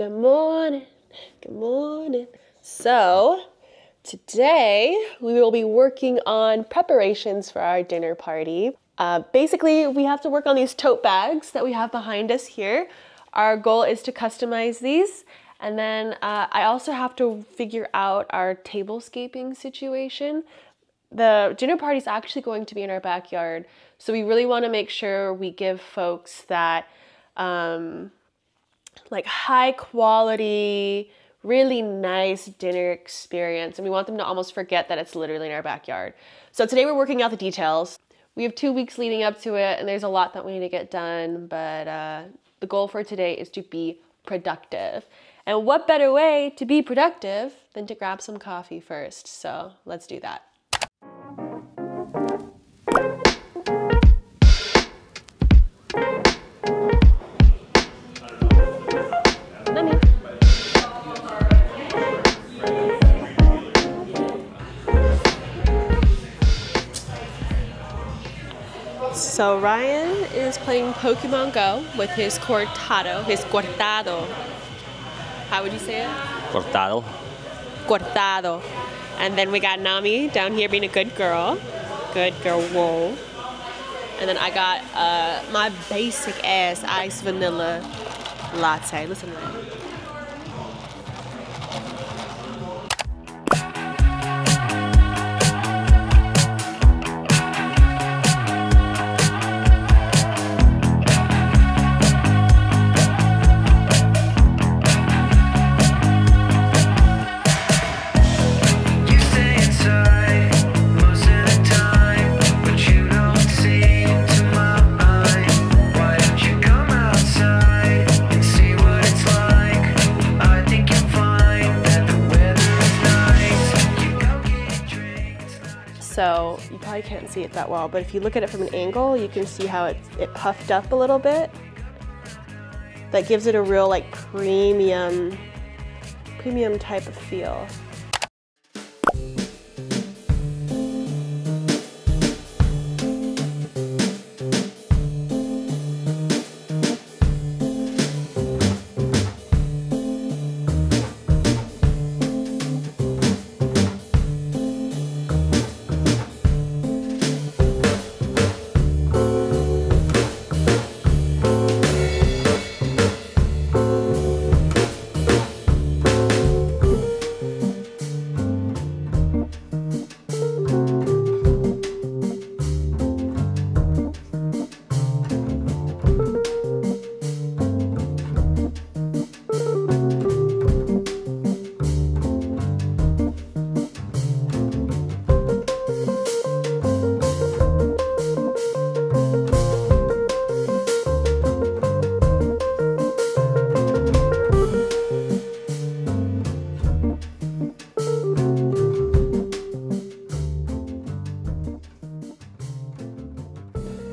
Good morning. Good morning. So, today we will be working on preparations for our dinner party. Uh, basically, we have to work on these tote bags that we have behind us here. Our goal is to customize these. And then uh, I also have to figure out our tablescaping situation. The dinner party is actually going to be in our backyard. So we really want to make sure we give folks that um, like high quality, really nice dinner experience. And we want them to almost forget that it's literally in our backyard. So today we're working out the details. We have two weeks leading up to it, and there's a lot that we need to get done. But uh, the goal for today is to be productive. And what better way to be productive than to grab some coffee first? So let's do that. So Ryan is playing Pokemon Go with his cortado, his cortado. How would you say it? Cortado. Cortado. And then we got Nami down here being a good girl. Good girl, whoa. And then I got uh, my basic ass ice vanilla latte. Listen to that. Probably can't see it that well, but if you look at it from an angle, you can see how it, it puffed up a little bit. That gives it a real like premium, premium type of feel.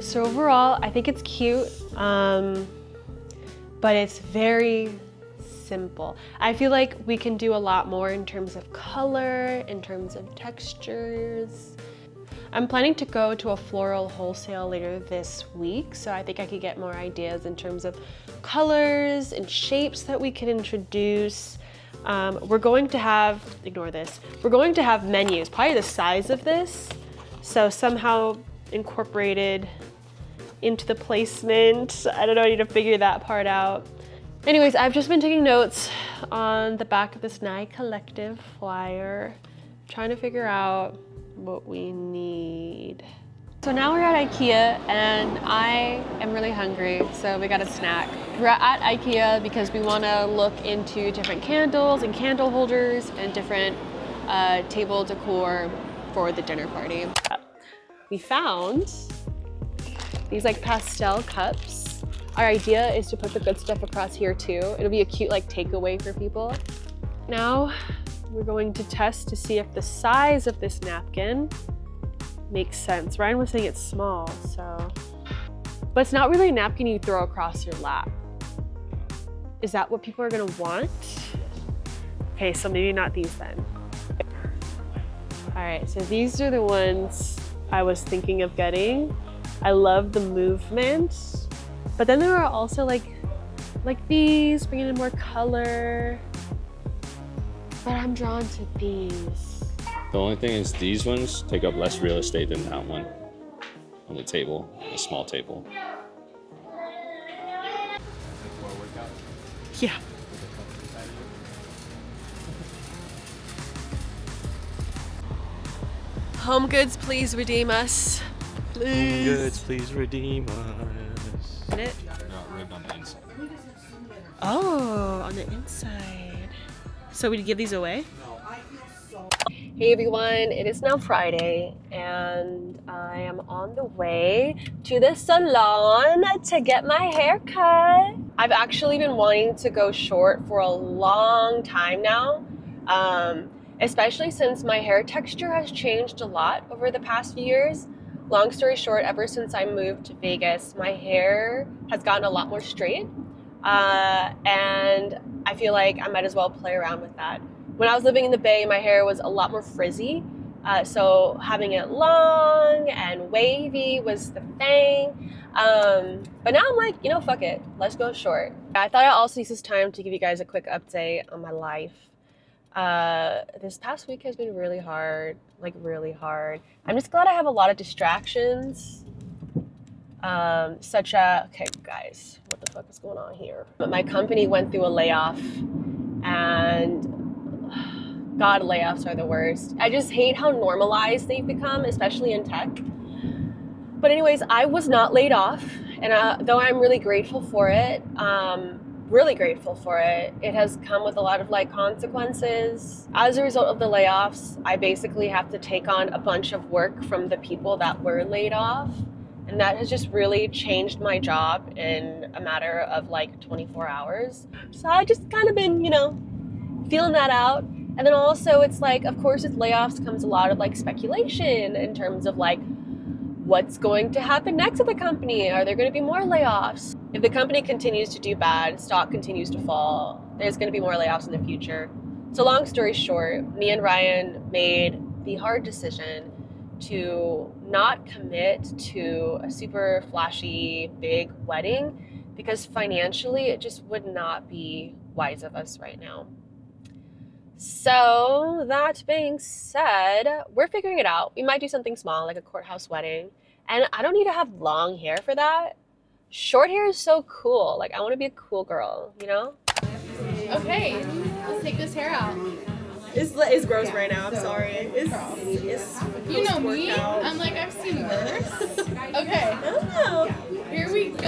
So overall, I think it's cute, um, but it's very simple. I feel like we can do a lot more in terms of color, in terms of textures. I'm planning to go to a floral wholesale later this week, so I think I could get more ideas in terms of colors and shapes that we could introduce. Um, we're going to have, ignore this, we're going to have menus, probably the size of this, so somehow incorporated into the placement. I don't know, I need to figure that part out. Anyways, I've just been taking notes on the back of this Nye Collective flyer, trying to figure out what we need. So now we're at IKEA and I am really hungry, so we got a snack. We're at IKEA because we want to look into different candles and candle holders and different uh, table decor for the dinner party. We found these like pastel cups. Our idea is to put the good stuff across here too. It'll be a cute like takeaway for people. Now we're going to test to see if the size of this napkin makes sense. Ryan was saying it's small, so. But it's not really a napkin you throw across your lap. Is that what people are gonna want? Okay, so maybe not these then. All right, so these are the ones I was thinking of getting. I love the movement, but then there are also like like these, bringing in more color. But I'm drawn to these. The only thing is these ones take up less real estate than that one on the table, a small table. Yeah. Home Goods, please redeem us. Please. Goods, please redeem us. It. Not ribbed on the inside. Oh, on the inside. So we give these away? Hey everyone, it is now Friday and I am on the way to the salon to get my hair cut. I've actually been wanting to go short for a long time now, um, especially since my hair texture has changed a lot over the past few years. Long story short, ever since I moved to Vegas, my hair has gotten a lot more straight. Uh, and I feel like I might as well play around with that. When I was living in the Bay, my hair was a lot more frizzy. Uh, so having it long and wavy was the thing. Um, but now I'm like, you know, fuck it. Let's go short. I thought I'd also use this time to give you guys a quick update on my life. Uh, this past week has been really hard, like really hard. I'm just glad I have a lot of distractions um, such as okay guys what the fuck is going on here? But my company went through a layoff and god layoffs are the worst. I just hate how normalized they've become especially in tech. But anyways i was not laid off and uh, though i'm really grateful for it um, really grateful for it it has come with a lot of like consequences as a result of the layoffs i basically have to take on a bunch of work from the people that were laid off and that has just really changed my job in a matter of like 24 hours. So I just kind of been, you know, feeling that out. And then also, it's like, of course, with layoffs comes a lot of like speculation in terms of like what's going to happen next at the company. Are there going to be more layoffs? If the company continues to do bad, stock continues to fall, there's going to be more layoffs in the future. So, long story short, me and Ryan made the hard decision to not commit to a super flashy big wedding because financially it just would not be wise of us right now. So, that being said, we're figuring it out. We might do something small like a courthouse wedding. And I don't need to have long hair for that. Short hair is so cool. Like, I want to be a cool girl, you know? Okay, let's take this hair out. It's, it's gross right now. I'm sorry. It's, it's You know me. I'm like I've seen worse. Okay, Oh, here we go.